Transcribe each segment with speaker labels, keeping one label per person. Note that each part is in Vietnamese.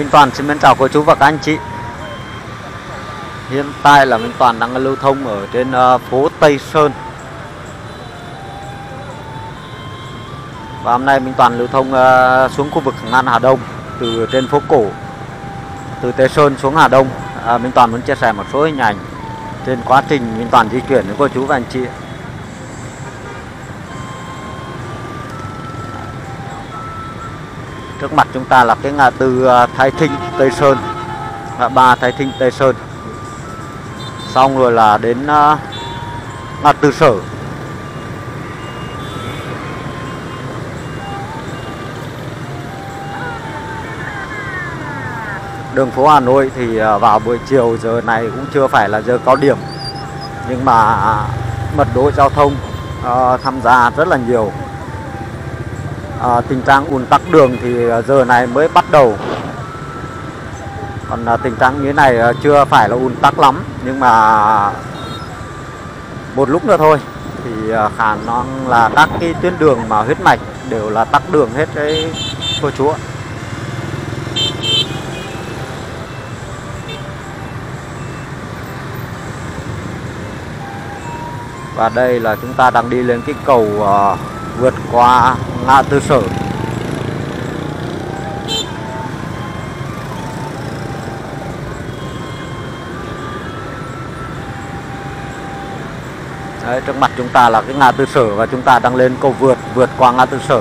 Speaker 1: Minh Toàn xin mến chào cô chú và các anh chị. Hiện tại là Minh Toàn đang lưu thông ở trên ờ, phố Tây Sơn. Và hôm nay Minh Toàn lưu thông ờ, xuống khu vực An Hà Đông Từ trên phố cổ Từ Tây Sơn xuống Hà Đông. À, Minh Toàn muốn chia sẻ một số hình ảnh Trên quá trình Minh Toàn di chuyển với cô chú và anh chị Trước mặt chúng ta là cái ngã tư à, Thái Thịnh Tây Sơn. Ngã ba Thái Thịnh Tây Sơn. Xong rồi là đến à, ngã tư Sở. Đường phố Hà Nội thì à, vào buổi chiều giờ này cũng chưa phải là giờ cao điểm. Nhưng mà mật độ giao thông uh, tham gia rất là nhiều à, tình trạng ùn tắc đường thì à, giờ này mới bắt đầu. Còn à, tình trạng như thế này à, chưa phải là ùn tắc lắm nhưng mà một lúc nữa thôi thì à, khả năng là các cái tuyến đường mà huyết mạch đều là tắc đường hết đấy cô chú ạ và đây là chúng ta đang đi lên cái cầu uh, vượt qua À, ngã tư sở. Đấy, trước mặt chúng ta là cái ngã tư sở và chúng ta đang lên cầu vượt vượt qua ngã tư sở.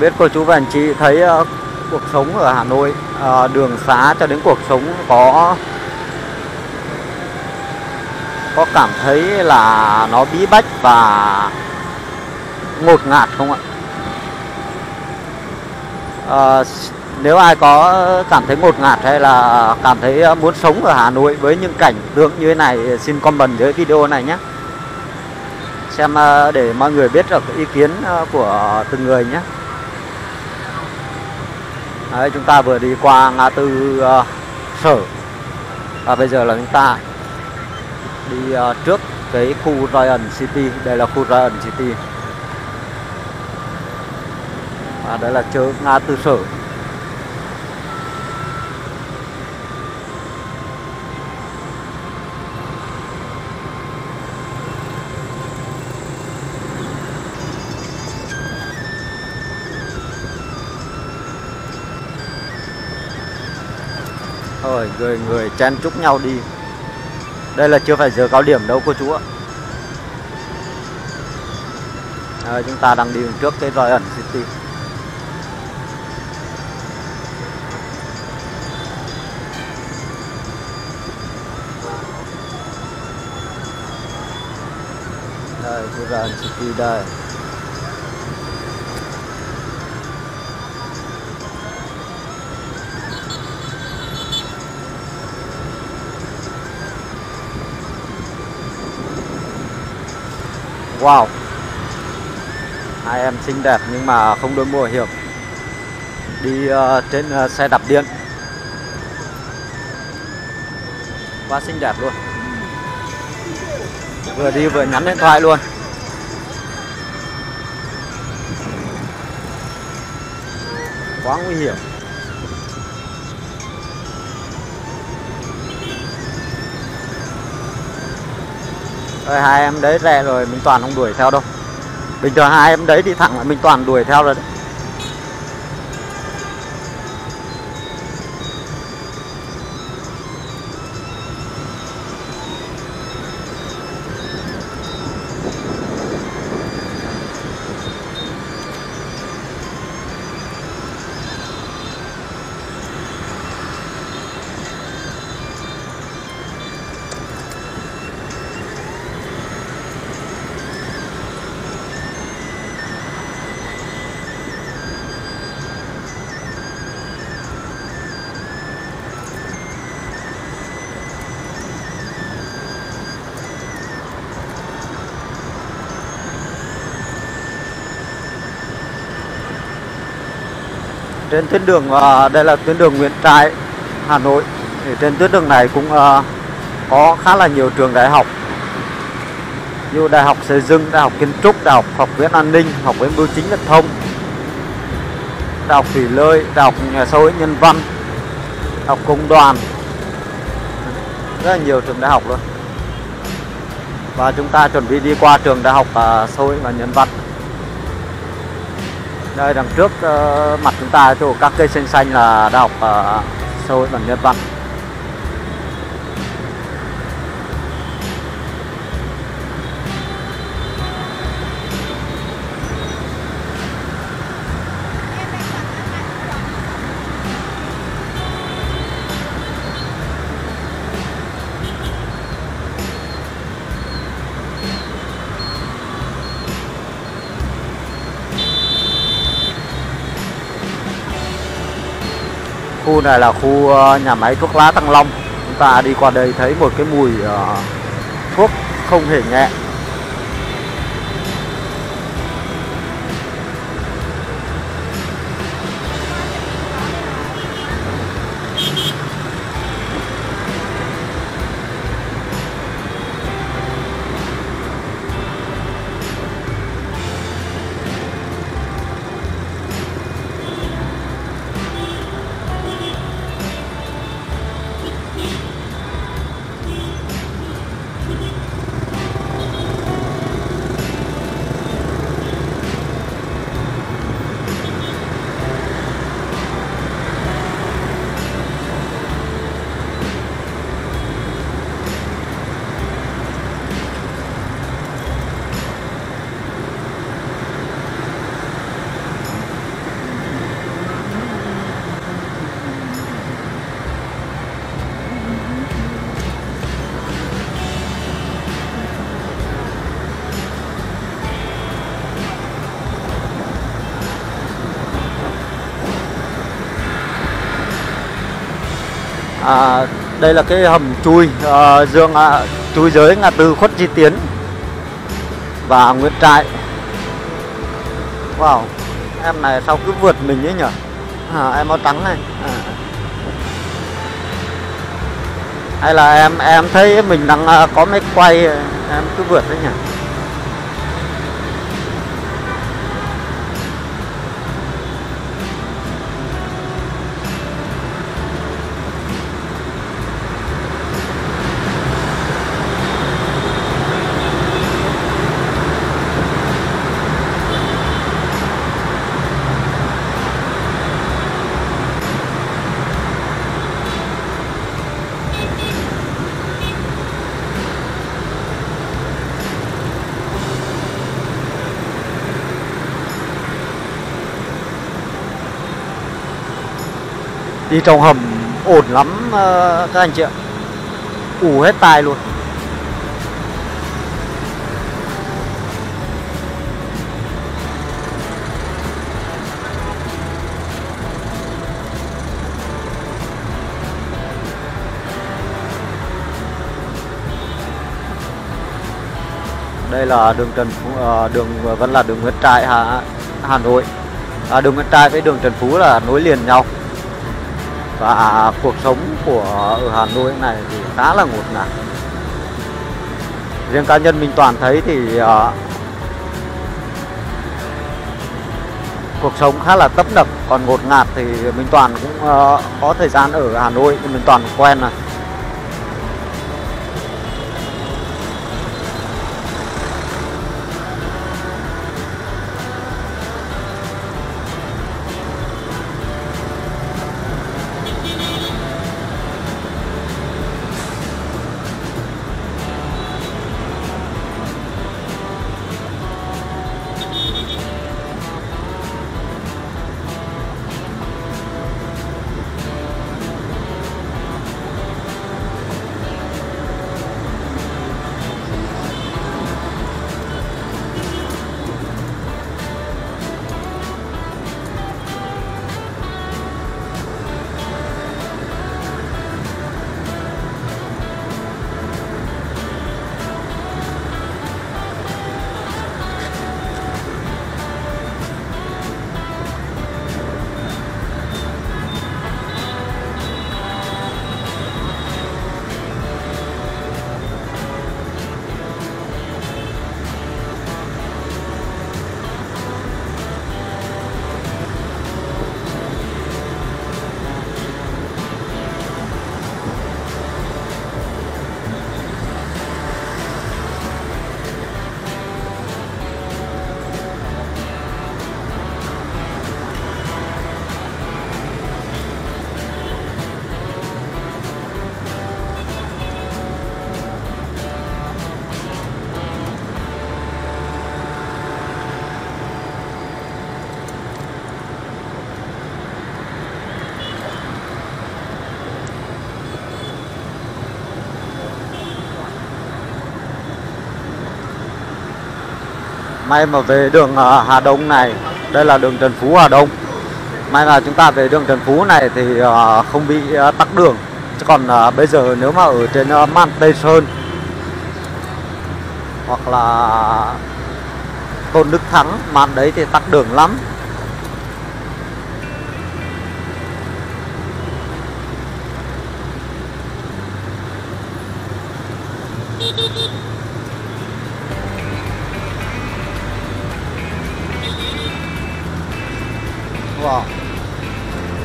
Speaker 1: Biết cô chú và anh chị thấy uh, cuộc sống ở Hà Nội uh, đường xá cho đến cuộc sống có có cảm thấy là nó bí bách và ngột ngạt không ạ? Uh, nếu ai có cảm thấy ngột ngạt hay là cảm thấy muốn sống ở Hà Nội với những cảnh tượng như thế này xin comment dưới video này nhé xem để mọi người biết được ý kiến của từng người nhé Đấy, chúng ta vừa đi qua ngã tư uh, sở. Và bây giờ là chúng ta đi uh, trước cái khu Ryan City. Đây là khu Ryan City. Và đây là chợ ngã tư sở. Rồi người người chen chúc nhau đi. Đây là chưa phải giờ cao điểm đâu cô chú ạ ờ, à, Chúng ta đang đi trước cái Royal City. Đây, cái Royal City đây. Hai em xinh đẹp nhưng mà không đội mũ bảo hiểm. Đi uh, trên uh, xe đạp điện. Quá xinh đẹp luôn. Vừa đi vừa nhắn điện thoại luôn. Quá nguy hiểm. Rồi hai em đấy rẻ rồi Minh Toàn không đuổi theo đâu. Bình thường hai em đấy thì thẳng là mình Toàn đuổi theo rồi đấy trên tuyến đường uh, đây là tuyến đường Nguyễn Trãi Hà Nội. Thì trên tuyến đường này cũng uh, có khá là nhiều trường đại học. Như đại học xây dựng đại học kiến trúc đại học học viện an ninh học viện bưu chính viễn thông đại học thủy lợi đại học nhà xã hội nhân văn đại học công đoàn. Rất là nhiều trường đại học luôn. Và chúng ta chuẩn bị đi qua trường đại học uh, xã hội và nhân văn. Đây đằng trước uh, mặt ta chỗ các cây xanh xanh là đại học uh, xã hội và nhân văn khu này là khu ờ, nhà máy thuốc lá Tăng Long. Chúng ta đi qua đây thấy một cái mùi uh, thuốc không hề nhẹ. Đây là cái hầm chui uh, dương uh, chui giới ngã tư khuất di tiến và nguyễn trại wow em này sao cứ vượt mình ấy nhở? À, em áo trắng này. À. hay là em em thấy mình đang uh, có máy quay em cứ vượt đấy nhỉ đi trong hầm ổn lắm ờ, các anh chị ạ. Ủ hết tài luôn. Đây là đường Trần Phú, ờ, đường ờ, vẫn là đường Nguyễn Trãi Hà Hà Nội. À, đường Nguyễn Trãi với đường Trần Phú là nối liền nhau và cuộc sống của ở Hà Nội này thì khá là ngột ngạt. Riêng cá nhân mình toàn thấy thì uh, cuộc sống khá là tấp nập. Còn ngột ngạt thì mình toàn cũng uh, có thời gian ở Hà Nội nhưng mình toàn quen rồi. May mà về đường ờ, Hà Đông này. Đây là đường Trần Phú, Hà Đông. May là chúng ta về đường Trần Phú này thì ờ, không bị ờ, tắc đường. Chứ còn bây giờ nếu mà ở trên Man Tây Sơn, hoặc là Tôn Đức Thắng màn đấy thì tắc đường lắm. Wow.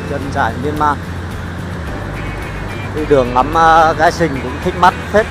Speaker 1: Chân dài miên man Đi đường ngắm ờ, gái xinh cũng thích mắt phết